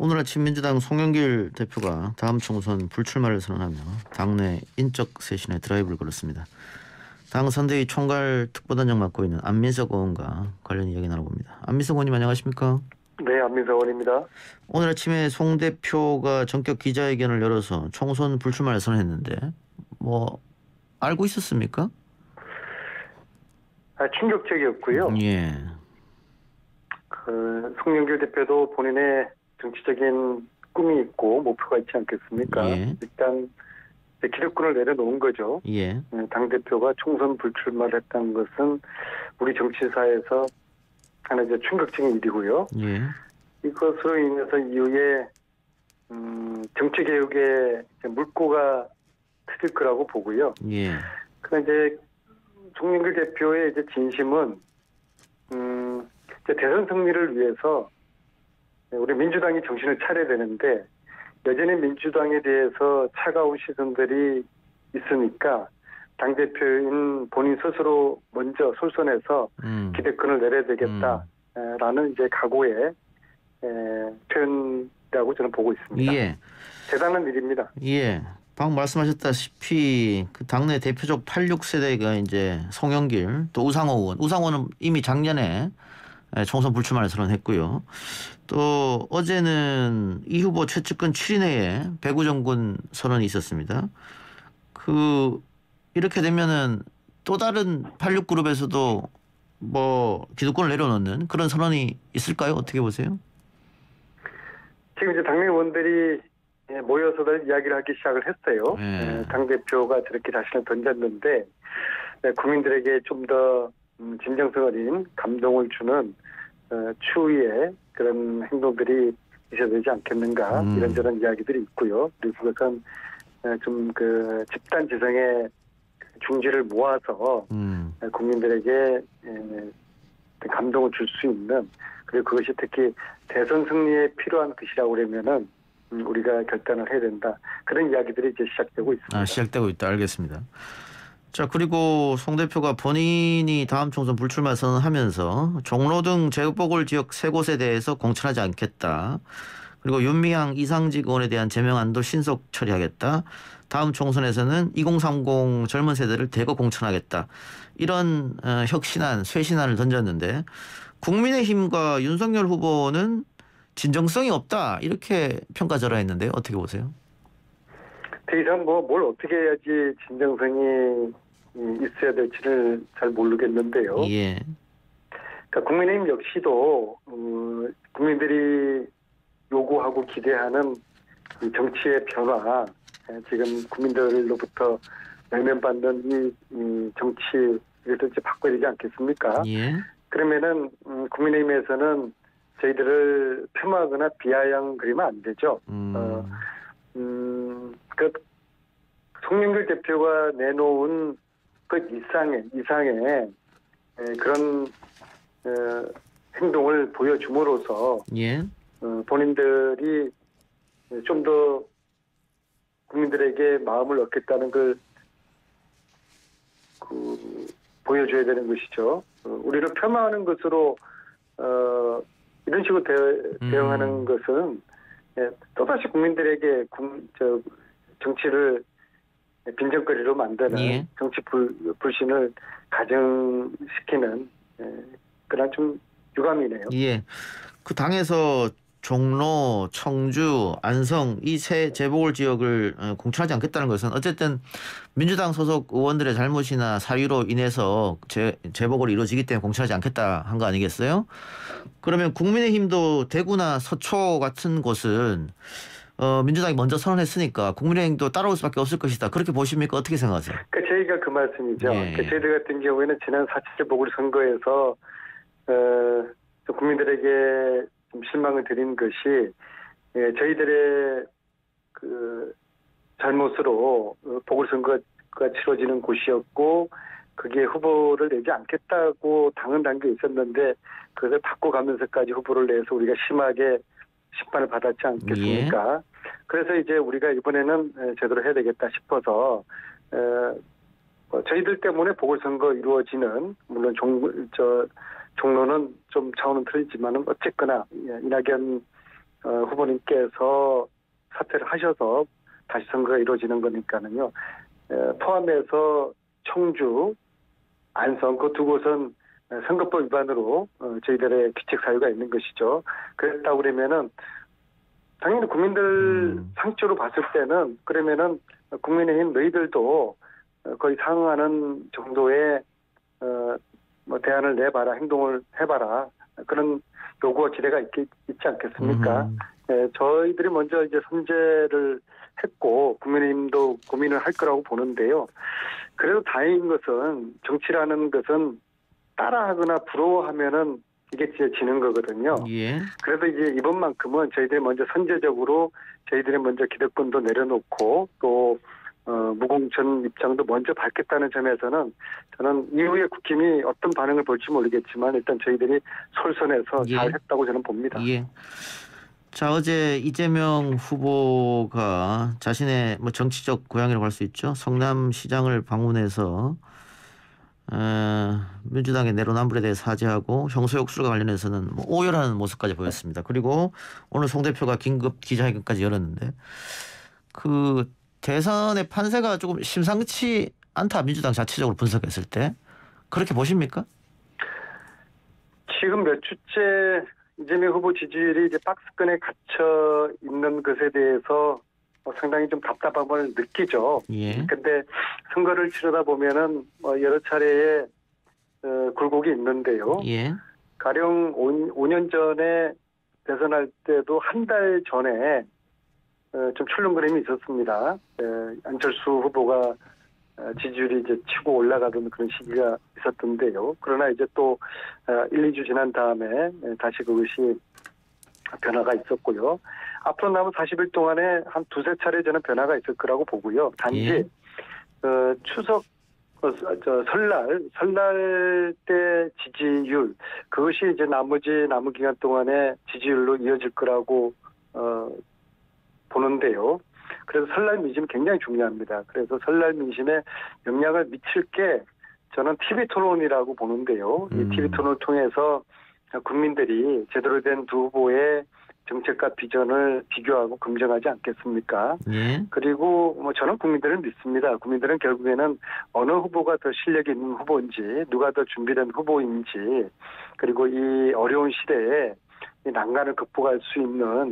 오늘 아침 민주당 송영길 대표가 다음 총선 불출마를 선언하며 당내 인적 쇄신에 드라이브를 걸었습니다. 당 선대위 총괄 특보단장 맡고 있는 안민석 의원과 관련 이야기 나눠봅니다. 안민석 의원님 안녕하십니까? 네, 안민석 의원입니다. 오늘 아침에 송 대표가 전격 기자회견을 열어서 총선 불출마를 선언했는데 뭐 알고 있었습니까? 아, 충격적이었고요. 예. 그 송영길 대표도 본인의 정치적인 꿈이 있고 목표가 있지 않겠습니까? 예. 일단 기득권을 내려놓은 거죠. 예. 당 대표가 총선 불출마를 했다는 것은 우리 정치사에서 하나 이제 충격적인 일이고요. 예. 이것으로 인해서 이후에 음, 정치 개혁에 물꼬가 트질 거라고 보고요. 예. 그런데 이제 송영길 대표의 이제 진심은 음, 이제 대선 승리를 위해서 우리 민주당이 정신을 차려야 되는데 여전히 민주당에 대해서 차가운 시선들이 있으니까 당 대표인 본인 스스로 먼저 솔선해서 음. 기대권을 내려야 되겠다라는 이제 각오의 에, 표현이라고 저는 보고 있습니다. 예. 대단한 일입니다. 예. 방금 말씀하셨다시피 그 당내 대표적 86세대가 이제 송영길 또 우상호 의원, 우상호는 이미 작년에 예, 총선 불출마를 선언했고요. 또 어제는 이 후보 최측근 7인회에 배구정군 선언이 있었습니다. 그 이렇게 되면은 또 다른 86그룹에서도 뭐 기득권을 내려놓는 그런 선언이 있을까요? 어떻게 보세요? 지금 이제 당내 의원들이 예, 모여서들 이야기를 하기 시작을 했어요. 네. 당 대표가 저렇게 자신을 던졌는데 네, 국민들에게 좀더 음, 진정성 어린 감동을 주는 어, 추후에 그런 행동들이 있어야 되지 않겠는가 음. 이런저런 이야기들이 있고요. 그리고 그것은 좀 그 집단 지성의 중지를 모아서 음. 국민들에게 에, 감동을 줄 수 있는 그리고 그것이 특히 대선 승리에 필요한 것이라고 그러면은 음, 우리가 결단을 해야 된다 그런 이야기들이 이제 시작되고 있습니다. 아, 시작되고 있다. 알겠습니다. 자, 그리고 송 대표가 본인이 다음 총선 불출마 선언하면서 종로 등 재보궐 지역 세 곳에 대해서 공천하지 않겠다. 그리고 윤미향 이상직 의원에 대한 제명안도 신속 처리하겠다. 다음 총선에서는 2030 젊은 세대를 대거 공천하겠다. 이런 어, 혁신안, 쇄신안을 던졌는데 국민의힘과 윤석열 후보는 진정성이 없다. 이렇게 평가절하했는데요. 어떻게 보세요? 더 이상 뭐뭘 어떻게 해야지 진정성이 이, 있어야 될지를 잘 모르겠는데요. 예. 그러니까 국민의힘 역시도 어, 국민들이 요구하고 기대하는 이 정치의 변화, 에, 지금 국민들로부터 외면받는 이, 이 정치 이것을 바꿔야 되지 않겠습니까? 예. 그러면은 음, 국민의힘에서는 저희들을 폄하하거나 비하양 그리면 안 되죠. 음. 어, 음, 그 송영길 대표가 내놓은 그 이상의 이상의 에, 그런 어, 행동을 보여줌으로써 예. 어, 본인들이 좀 더 국민들에게 마음을 얻겠다는 걸 그, 보여줘야 되는 것이죠. 어, 우리를 폄하하는 것으로 어, 이런 식으로 대, 대응하는 음. 것은 예, 또다시 국민들에게 국, 저, 정치를 빈정거리로 만드는 예. 정치 불, 불신을 가정시키는 예, 그런 좀 유감이네요. 예. 그 당에서 종로, 청주, 안성 이 세 재보궐 지역을 어, 공천하지 않겠다는 것은 어쨌든 민주당 소속 의원들의 잘못이나 사유로 인해서 재, 재보궐이 이루어지기 때문에 공천하지 않겠다 한 거 아니겠어요? 그러면 국민의힘도 대구나 서초 같은 곳은 어, 민주당이 먼저 선언했으니까 국민의힘도 따라올 수밖에 없을 것이다. 그렇게 보십니까? 어떻게 생각하세요? 그 저희가 그 말씀이죠. 예, 그 예. 저희들 같은 경우에는 지난 4.7 보궐선거에서 어, 좀 국민들에게 좀 실망을 드린 것이 예, 저희들의 그 잘못으로 어, 보궐선거가 치러지는 곳이었고 그게 후보를 내지 않겠다고 당은 단계 있었는데 그것을 바꿔가면서까지 후보를 내서 우리가 심하게 심판을 받았지 않겠습니까? 그래서 이제 우리가 이번에는 에, 제대로 해야 되겠다 싶어서 에, 어, 저희들 때문에 보궐선거 이루어지는 물론 종, 저 종로는 좀 차원은 틀리지만은 어쨌거나 예, 이낙연 어, 후보님께서 사퇴를 하셔서 다시 선거가 이루어지는 거니까는요. 에, 포함해서 청주, 안성 그 두 곳은 선거법 위반으로 어, 저희들의 규칙 사유가 있는 것이죠. 그랬다 그러면은 당연히 국민들 음. 상처로 봤을 때는 그러면은 국민의힘 너희들도 어, 거의 상응하는 정도의 어, 뭐 대안을 내봐라 행동을 해봐라 그런 요구와 기대가 있, 있지 않겠습니까? 음. 예, 저희들이 먼저 이제 선제를 했고 국민의힘도 고민을 할 거라고 보는데요. 그래도 다행인 것은 정치라는 것은 따라하거나 부러워하면은 이게 지는 거거든요. 예. 그래도 이제 이번만큼은 저희들이 먼저 선제적으로 저희들이 먼저 기득권도 내려놓고 또 어, 무공천 입장도 먼저 밝겠다는 점에서는 저는 이후에 국힘이 어떤 반응을 볼지 모르겠지만 일단 저희들이 솔선해서 예. 잘 했다고 저는 봅니다. 예. 자 어제 이재명 후보가 자신의 뭐 정치적 고향이라고 할 수 있죠. 성남시장을 방문해서 어, 민주당의 내로남불에 대해 사죄하고 형소욕술과 관련해서는 뭐 오열하는 모습까지 보였습니다. 그리고 오늘 송 대표가 긴급 기자회견까지 열었는데 그 대선의 판세가 조금 심상치 않다 민주당 자체적으로 분석했을 때 그렇게 보십니까? 지금 몇 주째 이재명 후보 지지율이 이제 박스권에 갇혀 있는 것에 대해서 어, 상당히 좀 답답함을 느끼죠. 예. 근데 선거를 치르다 보면은 뭐 여러 차례의 어, 굴곡이 있는데요. 예. 가령 5, 년 전에 대선할 때도 한 달 전에 어, 좀 출렁거림이 있었습니다. 에, 안철수 후보가 어, 지지율이 이제 치고 올라가던 그런 시기가 있었던데요. 그러나 이제 또 어, 1, 2주 지난 다음에 에, 다시 그것이 변화가 있었고요. 앞으로 남은 40일 동안에 한 두세 차례 저는 변화가 있을 거라고 보고요. 단지 예. 어, 추석 어, 저 설날 설날 때 지지율 그것이 이제 나머지 남은 기간 동안에 지지율로 이어질 거라고 어, 보는데요. 그래서 설날 민심이 굉장히 중요합니다. 그래서 설날 민심에 영향을 미칠 게 저는 TV 토론이라고 보는데요. 음. 이 TV 토론을 통해서 국민들이 제대로 된 두 후보의 정책과 비전을 비교하고 검증하지 않겠습니까? 예. 그리고 뭐 저는 국민들을 믿습니다. 국민들은 결국에는 어느 후보가 더 실력이 있는 후보인지, 누가 더 준비된 후보인지, 그리고 이 어려운 시대에 이 난간을 극복할 수 있는 아,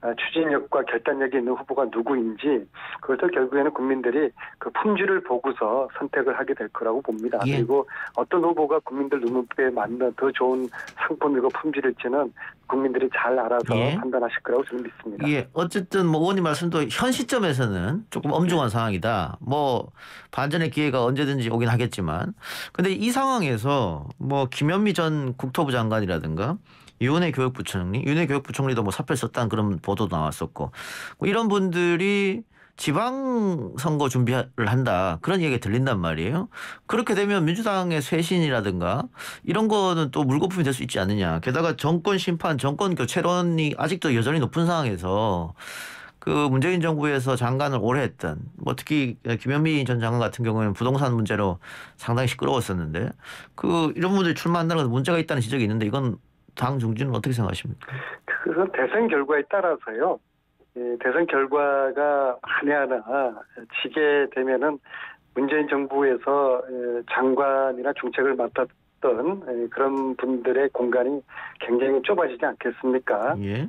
추진력과 결단력이 있는 후보가 누구인지 그것을 결국에는 국민들이 그 품질을 보고서 선택을 하게 될 거라고 봅니다. 예. 그리고 어떤 후보가 국민들 눈높이에 맞는 더 좋은 상품이고 품질일지는 국민들이 잘 알아서 예. 판단하실 거라고 저는 믿습니다. 예, 어쨌든 뭐 의원님 말씀도 현 시점에서는 조금 엄중한 상황이다. 뭐 반전의 기회가 언제든지 오긴 하겠지만, 근데 이 상황에서 뭐 김현미 전 국토부 장관이라든가 유은혜 교육부총리, 유은혜 교육부총리도 뭐 사표를 썼다는 그런 보도도 나왔었고, 뭐 이런 분들이 지방 선거 준비를 한다 그런 얘기가 들린단 말이에요. 그렇게 되면 민주당의 쇄신이라든가 이런 거는 또 물거품이 될 수 있지 않느냐. 게다가 정권 심판, 정권 교체론이 아직도 여전히 높은 상황에서 그 문재인 정부에서 장관을 오래 했던 뭐 특히 김현미 전 장관 같은 경우에는 부동산 문제로 상당히 시끄러웠었는데 그 이런 분들이 출마한다는 건 문제가 있다는 지적이 있는데 이건 당 중진은 어떻게 생각하십니까? 그건 대선 결과에 따라서요. 예, 대선 결과가 만에 하나 지게 되면은 문재인 정부에서 예, 장관이나 중책을 맡았던 예, 그런 분들의 공간이 굉장히 좁아지지 않겠습니까? 예.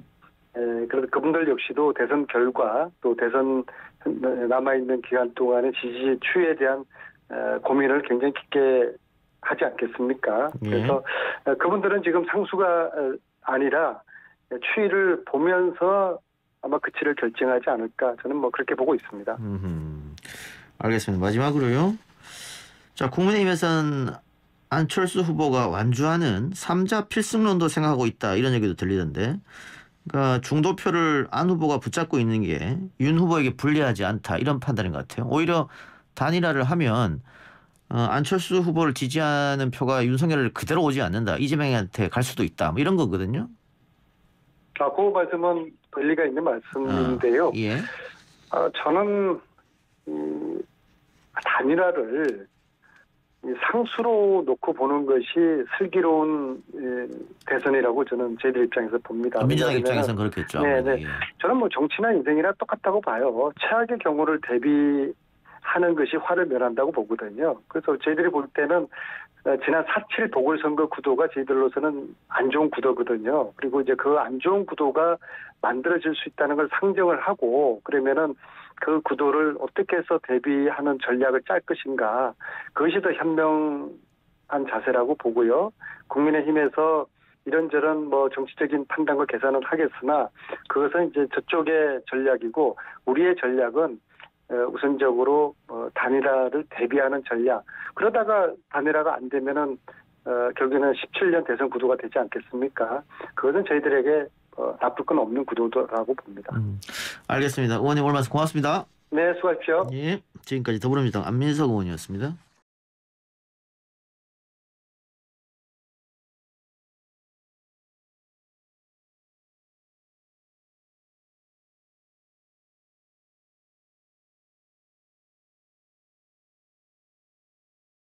예, 그래서 그분들 역시도 대선 결과 또 대선 남아 있는 기간 동안의 지지 추이에 대한 어, 고민을 굉장히 깊게 하지 않겠습니까? 예. 그래서 어, 그분들은 지금 상수가 어, 아니라 추이를 보면서 아마 그치를 결정하지 않을까 저는 뭐 그렇게 보고 있습니다. 음, 알겠습니다. 마지막으로요. 자, 국민의힘에서는 안철수 후보가 완주하는 삼자 필승론도 생각하고 있다 이런 얘기도 들리던데. 그러니까 중도표를 안 후보가 붙잡고 있는 게 윤 후보에게 불리하지 않다 이런 판단인 것 같아요. 오히려 단일화를 하면 어, 안철수 후보를 지지하는 표가 윤석열을 그대로 오지 않는다. 이재명한테 갈 수도 있다. 뭐 이런 거거든요. 아, 그 말씀은 일리가 있는 말씀인데요. 예. 아, 저는 이 단일화를 이 상수로 놓고 보는 것이 슬기로운 예, 대선이라고 저는 저희들 입장에서 봅니다. 민주당 왜냐하면은 입장에서는 그렇겠죠. 네, 아무래도. 네. 예. 저는 뭐 정치나 인생이나 똑같다고 봐요. 최악의 경우를 대비 하는 것이 화를 면한다고 보거든요. 그래서 저희들이 볼 때는 어, 지난 4.7 보궐선거 구도가 저희들로서는 안 좋은 구도거든요. 그리고 이제 그 안 좋은 구도가 만들어질 수 있다는 걸 상정을 하고 그러면은 그 구도를 어떻게 해서 대비하는 전략을 짤 것인가 그것이 더 현명한 자세라고 보고요. 국민의힘에서 이런저런 뭐 정치적인 판단과 계산을 하겠으나 그것은 이제 저쪽의 전략이고 우리의 전략은 어, 우선적으로 어, 단일화를 대비하는 전략. 그러다가 단일화가 안 되면은 어, 결국에는 17년 대선 구도가 되지 않겠습니까? 그것은 저희들에게 어, 나쁠 건 없는 구도라고 봅니다. 음, 알겠습니다. 의원님 오늘 말씀 고맙습니다. 네, 수고하십시오. 예. 지금까지 더불어민주당 안민석 의원이었습니다.